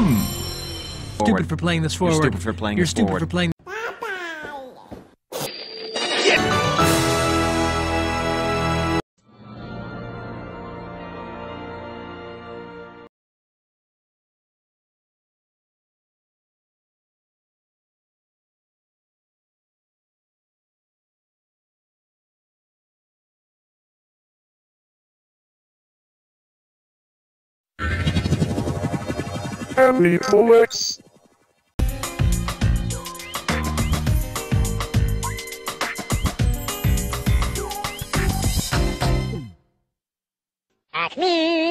Hmm. Stupid for playing this forward. You're stupid for playing You're this stupid forward. for playing. Happy Comics. Acme